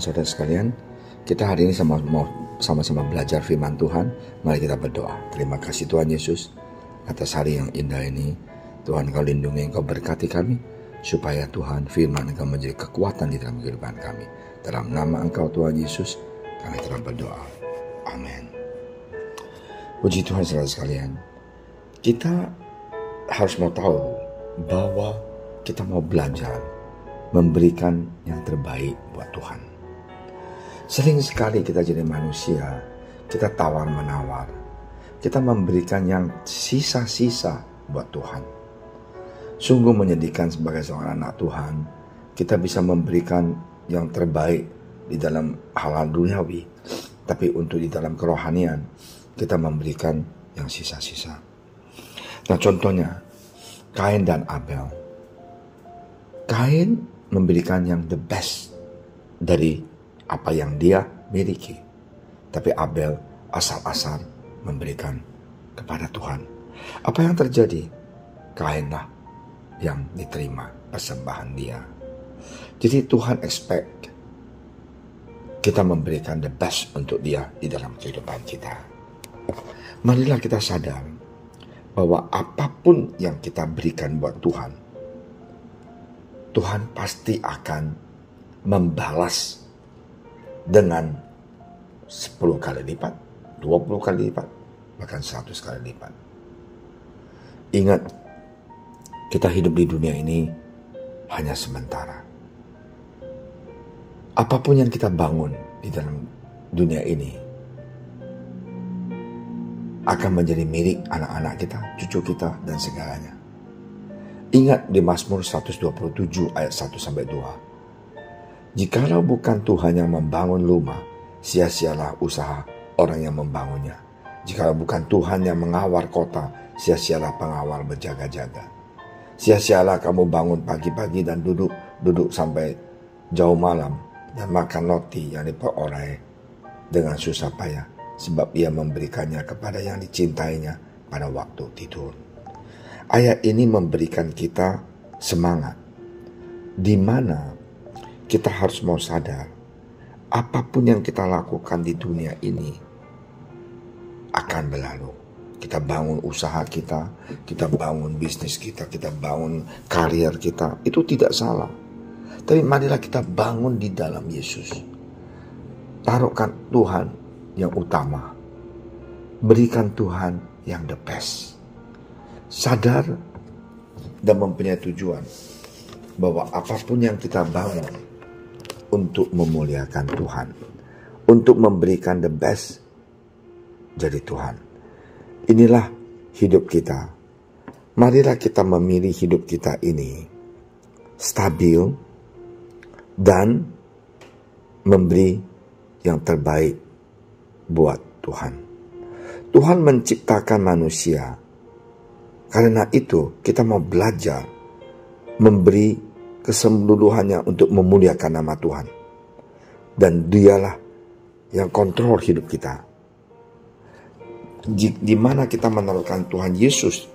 Saudara sekalian. Kita hari ini sama mau sama-sama belajar firman Tuhan. Mari kita berdoa. Terima kasih Tuhan Yesus atas hari yang indah ini. Tuhan kau lindungi, kau berkati kami. Supaya Tuhan firman engkau menjadi kekuatan di dalam kehidupan kami. Dalam nama engkau Tuhan Yesus, kami telah berdoa. Amin. Puji Tuhan saudara sekalian. Kita harus mau tahu bahwa kita mau belajar memberikan yang terbaik buat Tuhan. Sering sekali kita jadi manusia, kita tawar-menawar. Kita memberikan yang sisa-sisa buat Tuhan. Sungguh menyedihkan sebagai seorang anak Tuhan, kita bisa memberikan yang terbaik di dalam hal-hal duniawi. Tapi untuk di dalam kerohanian, kita memberikan yang sisa-sisa. Nah contohnya, Kain dan Abel. Kain memberikan yang the best dari apa yang dia miliki. Tapi Abel asal-asal memberikan kepada Tuhan. Apa yang terjadi? Kainlah yang diterima persembahan dia. Jadi Tuhan expect kita memberikan the best untuk dia di dalam kehidupan kita. Marilah kita sadar bahwa apa pun yang kita berikan buat Tuhan, Tuhan pasti akan membalas dengan 10 kali lipat, 20 kali lipat, bahkan 100 kali lipat. Ingat, kita hidup di dunia ini hanya sementara. Apa pun yang kita bangun di dalam dunia ini akan menjadi milik anak-anak kita, cucu kita, dan segalanya. Ingat di Mazmur 127 ayat 1 sampai 2. Jikalau bukan Tuhan yang membangun rumah, sia-sialah usaha orang yang membangunnya. Jikalau bukan Tuhan yang mengawal kota, sia-sialah pengawal berjaga-jaga. Sia-sialah kamu bangun pagi-pagi dan duduk-duduk sampai jauh malam dan makan roti yang diperoleh dengan susah payah sebab ia memberikannya kepada yang dicintainya pada waktu tidur. Ayat ini memberikan kita semangat di mana kita harus mau sadar apa pun yang kita lakukan di dunia ini akan berlalu. Kita bangun usaha kita, kita bangun bisnis kita, kita bangun karier kita, itu tidak salah. Tapi marilah kita bangun di dalam Yesus. Taruhkan Tuhan yang utama. Berikan Tuhan yang the best sadar dan mempunyai tujuan bahwa apa pun yang kita bangun untuk memuliakan Tuhan, untuk memberikan the best jadi Tuhan. Inilah hidup kita. Marilah kita memilih hidup kita ini stabil dan memberi yang terbaik buat Tuhan. Tuhan menciptakan manusia karena itu kita mau belajar memberi keseluruhannya untuk memuliakan nama Tuhan. Dan dialah yang kontrol hidup kita. Di mana kita menaruhkan Tuhan Yesus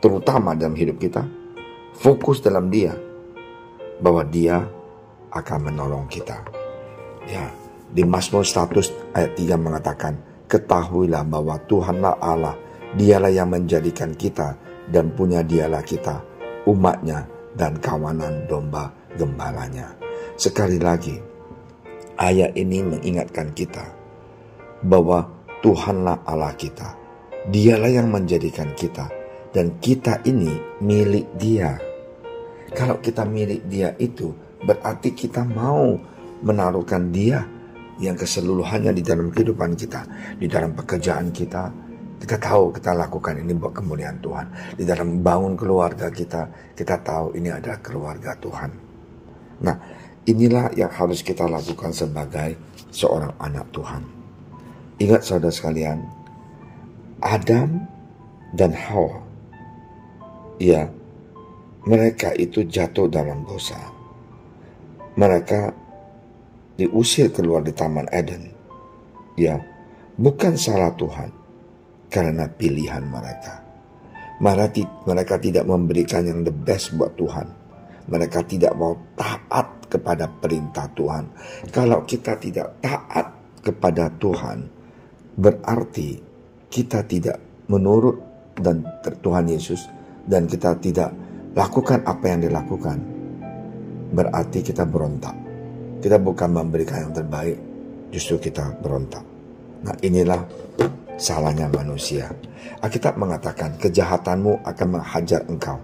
terutama dalam hidup kita, fokus dalam dia bahwa dia akan menolong kita. Ya, di Mazmur 100 ayat 3 mengatakan, ketahuilah bahwa Tuhanlah Allah, dialah yang menjadikan kita dan punya dialah kita, umatnya dan kawanan domba gembalanya. Sekali lagi, ayat ini mengingatkan kita bahwa Tuhanlah Allah kita. Dialah yang menjadikan kita dan kita ini milik dia. Kalau kita milik dia itu berarti kita mau menaruhkan dia yang keseluruhannya di dalam kehidupan kita, di dalam pekerjaan kita, kita tahu kita lakukan ini buat kemuliaan Tuhan. Di dalam bangun keluarga kita, kita tahu ini adalah keluarga Tuhan. Nah, inilah yang harus kita lakukan sebagai seorang anak Tuhan. Ingat saudara sekalian, Adam dan Hawa, ya, mereka itu jatuh dalam dosa. Mereka diusir keluar di Taman Eden. Ya, bukan salah Tuhan karena pilihan mereka. Mereka tidak memberikan yang the best buat Tuhan. Mereka tidak mau taat kepada perintah Tuhan. Kalau kita tidak taat kepada Tuhan, berarti kita tidak menurut dan Tuhan Yesus dan kita tidak lakukan apa yang dilakukan. Berarti kita berontak. Kita bukan memberikan yang terbaik, justru kita berontak. Nah inilah salahnya manusia. Alkitab mengatakan kejahatanmu akan menghajar engkau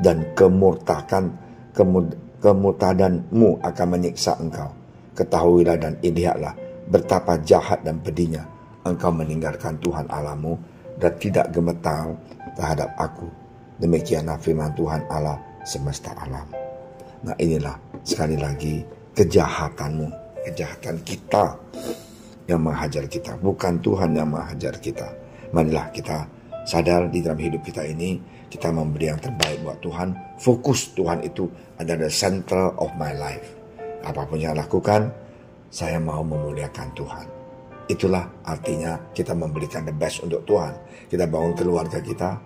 dan kemurtakan kemud, kemutadanmu akan menyiksa engkau. Ketahuilah dan lihatlah betapa jahat dan pedihnya engkau meninggalkan Tuhan Allahmu dan tidak gemetar terhadap aku. Demikianlah firman Tuhan Allah semesta alam. Nah inilah sekali lagi kejahatanmu, kejahatan kita yang menghajar kita, bukan Tuhan yang menghajar kita. Marilah kita sadar di dalam hidup kita ini, kita memberi yang terbaik buat Tuhan. Fokus Tuhan itu adalah the center of my life. Apa pun yang lakukan, saya mau memuliakan Tuhan. Itulah artinya kita memberikan the best untuk Tuhan. Kita bangun keluarga kita,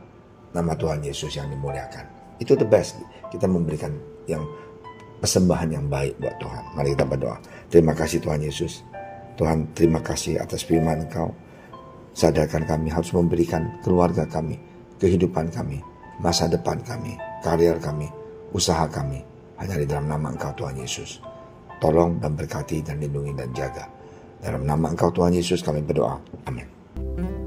nama Tuhan Yesus yang dimuliakan. Itu the best. Kita memberikan yang persembahan yang baik buat Tuhan. Mari kita berdoa. Terima kasih Tuhan Yesus. Tuhan terima kasih atas firman Engkau. Sadarkan kami harus memberikan keluarga kami, kehidupan kami, masa depan kami, karir kami, usaha kami. Hanya di dalam nama Engkau Tuhan Yesus. Tolong dan berkati dan lindungi dan jaga. Dalam nama Engkau Tuhan Yesus kami berdoa. Amin.